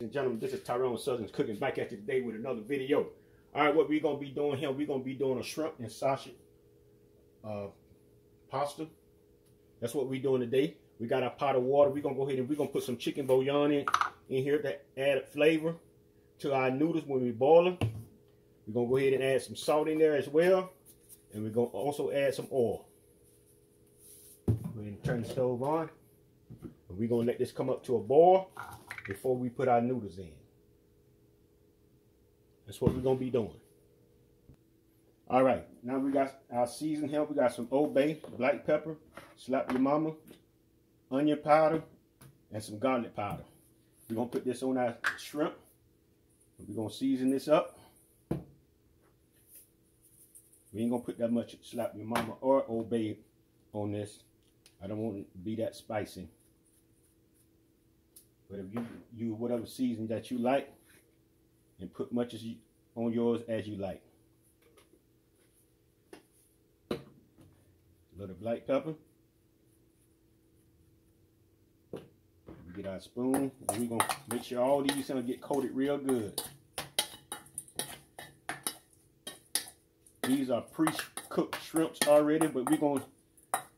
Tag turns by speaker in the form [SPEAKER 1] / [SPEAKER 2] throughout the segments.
[SPEAKER 1] and gentlemen, this is Tyrone Southern's cooking back at you today with another video. All right, what we're gonna be doing here, we're gonna be doing a shrimp and sausage uh, pasta. That's what we're doing today. We got our pot of water. We're gonna go ahead and we're gonna put some chicken bouillon in, in here to add flavor to our noodles when we boil them. We're gonna go ahead and add some salt in there as well. And we're gonna also add some oil. Go ahead and turn the stove on. We're gonna let this come up to a boil before we put our noodles in. That's what we're gonna be doing. All right, now we got our season here. We got some Old Bay, black pepper, slap your mama, onion powder, and some garlic powder. We're gonna put this on our shrimp. We're gonna season this up. We ain't gonna put that much slap your mama or Old Bay on this. I don't want it to be that spicy. But if you use whatever season that you like, and put much as you, on yours as you like. A little black pepper. We get our spoon, and we're gonna make sure all these gonna get coated real good. These are pre-cooked shrimps already, but we're gonna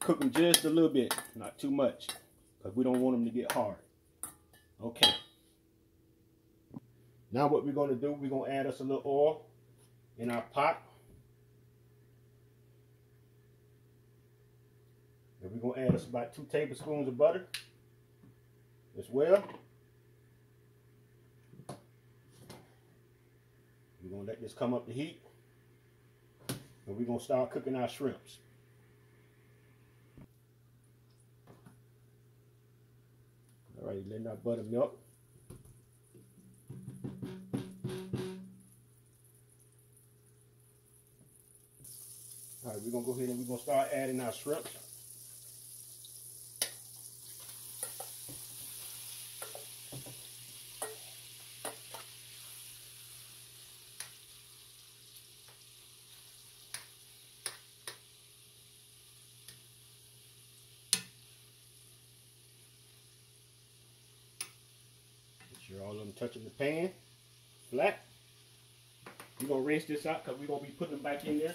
[SPEAKER 1] cook them just a little bit, not too much, because we don't want them to get hard. Okay. Now what we're going to do, we're going to add us a little oil in our pot. And we're going to add us about two tablespoons of butter as well. We're going to let this come up to heat. And we're going to start cooking our shrimps. Right, letting our butter melt. All right, we're gonna go ahead and we're gonna start adding our shrimps. Touching the pan flat. We're gonna rinse this out because we're gonna be putting them back in there.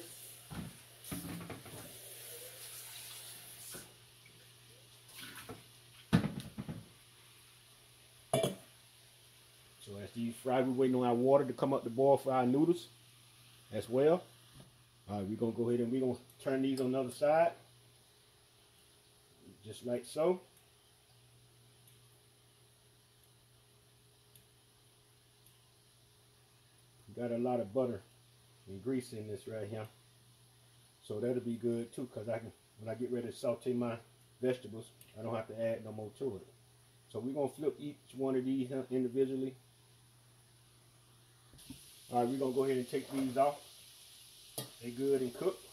[SPEAKER 1] So as these fry, we're waiting on our water to come up to boil for our noodles as well. All right, we're gonna go ahead and we're gonna turn these on the other side. Just like so. Got a lot of butter and grease in this right here. So that'll be good too, because I can when I get ready to saute my vegetables, I don't have to add no more to it. So we're gonna flip each one of these individually. All right, we're gonna go ahead and take these off. They good and cooked.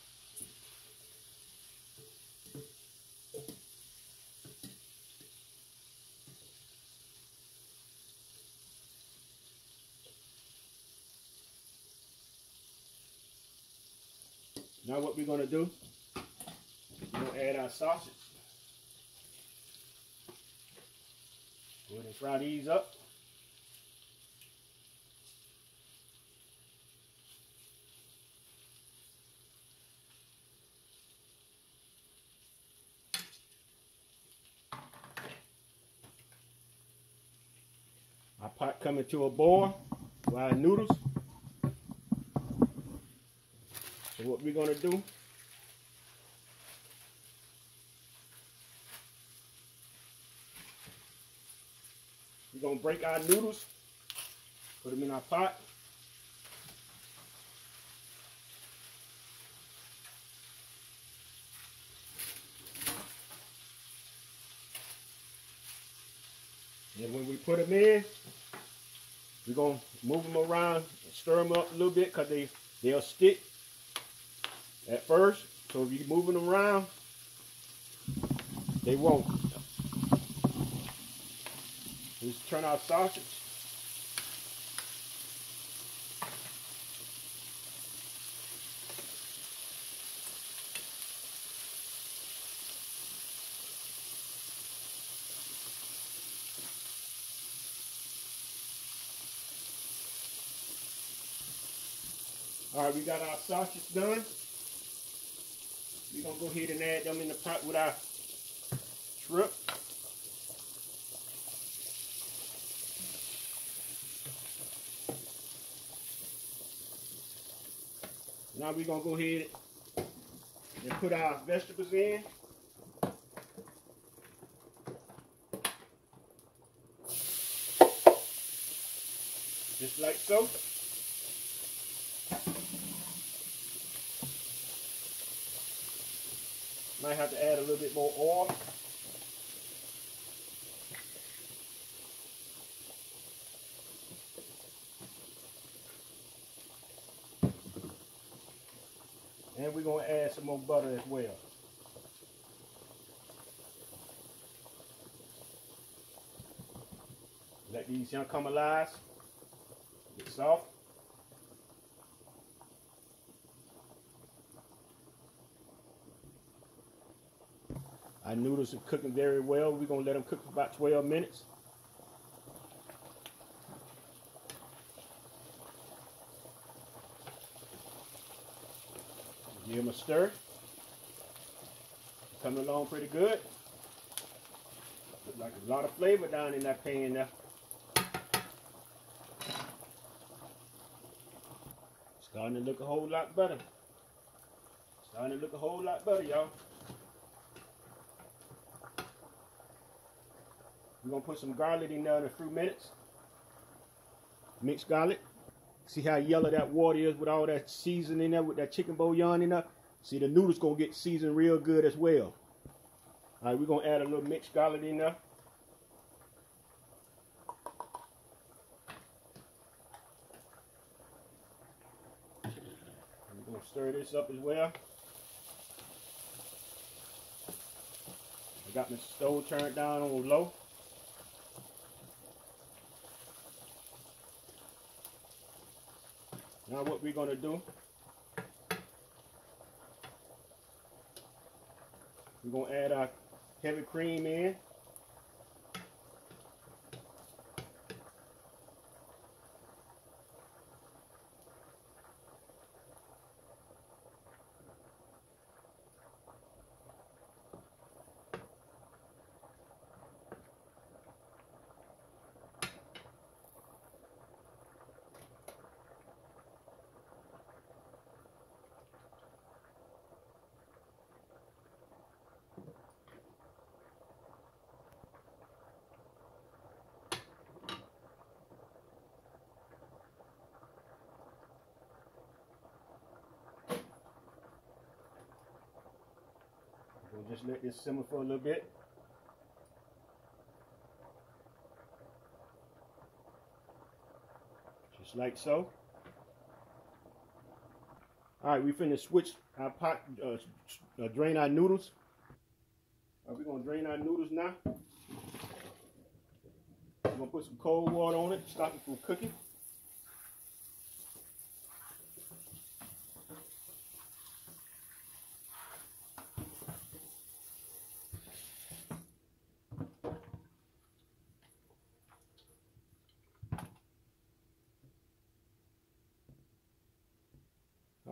[SPEAKER 1] Now what we're gonna do, we're gonna add our sausage. Go ahead and fry these up. My pot coming to a boil our noodles. So what we're gonna do, we're gonna break our noodles, put them in our pot. And when we put them in, we're gonna move them around and stir them up a little bit because they, they'll stick at first. So if you're moving them around, they won't. Just turn our sausage. All right, we got our sausage done. We're gonna go ahead and add them in the pot with our shrimp. Now we're gonna go ahead and put our vegetables in. Just like so. Might have to add a little bit more oil. And we're going to add some more butter as well. Let these young come alive. Get soft. Our noodles are cooking very well. We're going to let them cook for about 12 minutes. Give them a stir. Coming along pretty good. Looks like a lot of flavor down in that pan there. Starting to look a whole lot better. Starting to look a whole lot better, y'all. We're gonna put some garlic in there in a few minutes. Minced garlic. See how yellow that water is with all that seasoning in there, with that chicken bouillon in there? See, the noodles gonna get seasoned real good as well. All right, we're gonna add a little minced garlic in there. We're gonna stir this up as well. I got my stove turned down on low. Now what we're gonna do, we're gonna add our heavy cream in. Just let this simmer for a little bit. Just like so. All right, we finna switch our pot, uh, uh, drain our noodles. Right, we're gonna drain our noodles now. We're gonna put some cold water on it, stop it from cooking.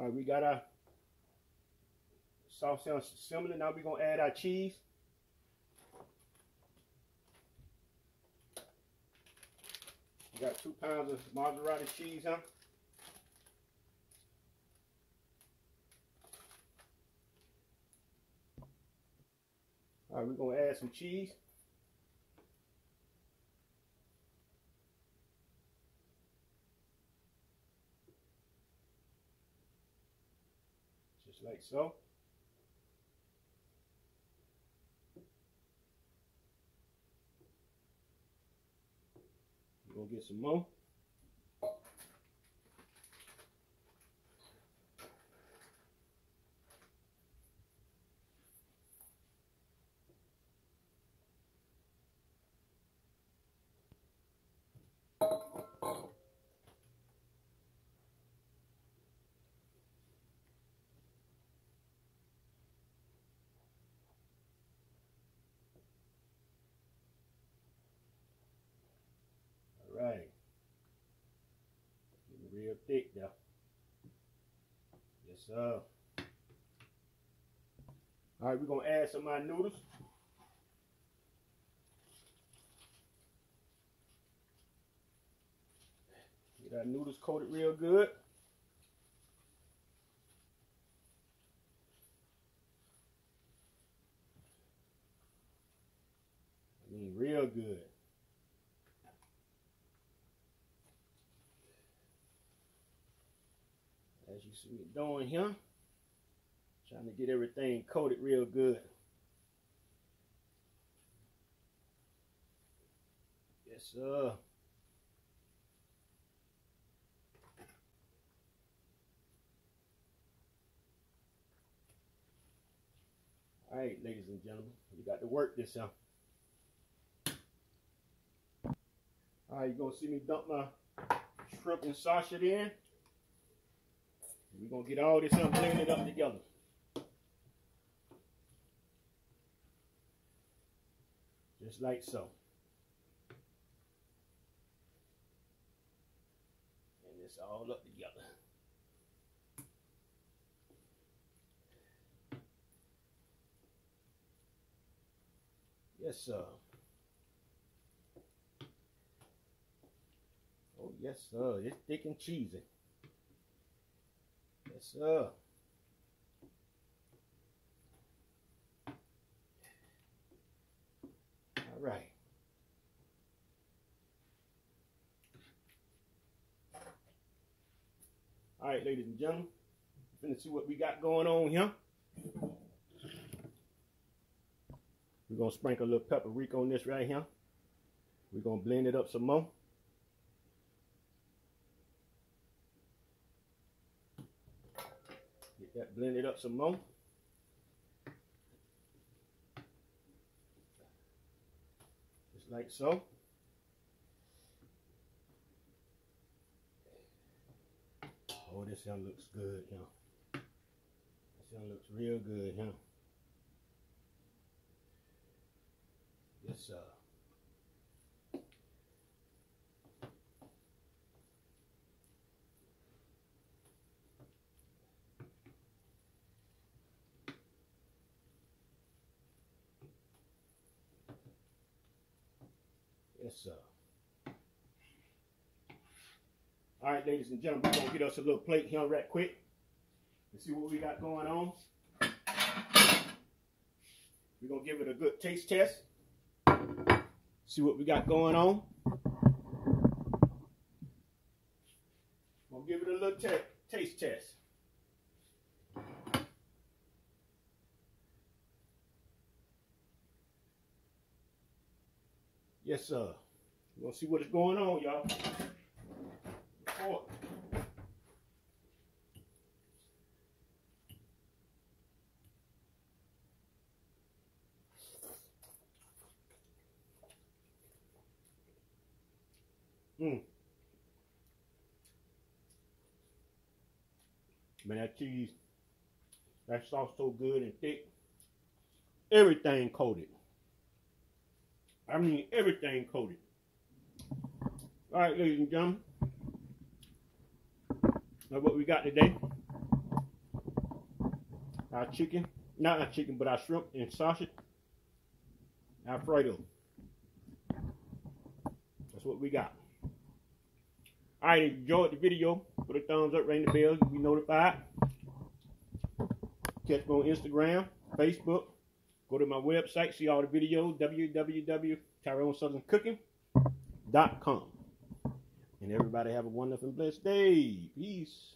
[SPEAKER 1] All right, we got our sauce down simmering. Now we're gonna add our cheese. We got two pounds of Maserati cheese, huh? All right, we're gonna add some cheese. Just like so. Gonna get some more. Thick now. Yes, sir. All right, we're gonna add some of my noodles. Get our noodles coated real good. I mean, real good. As you see me doing here, trying to get everything coated real good. Yes, sir. All right, ladies and gentlemen, you got to work this out. All right, you're gonna see me dump my shrimp and sausage in. We're gonna get all this and blend it up together. Just like so. And it's all up together. Yes, sir. Oh, yes, sir. It's thick and cheesy. Yes. All right. All right, ladies and gentlemen, finna see what we got going on here. We're gonna sprinkle a little paprika on this right here. We're gonna blend it up some more. That blended up some more. Just like so. Oh, this one looks good, know. This one looks real good, you know. Yes, sir. Yes, sir. All right, ladies and gentlemen, we're gonna get us a little plate here right quick. Let's see what we got going on. We're gonna give it a good taste test. See what we got going on. Gonna give it a little taste test. Yes, sir. We're gonna see what is going on, y'all. Report. Mm. Man, that cheese, that sauce so good and thick. Everything coated. I mean, everything coated. All right, ladies and gentlemen. Now what we got today. Our chicken. Not our chicken, but our shrimp and sausage. Alfredo. That's what we got. All right, enjoyed the video. Put a thumbs up, ring the bell, you'll be notified. Catch me on Instagram, Facebook. Go to my website, see all the videos, www.tyronesouthernCooking.com. And everybody have a wonderful and blessed day. Peace.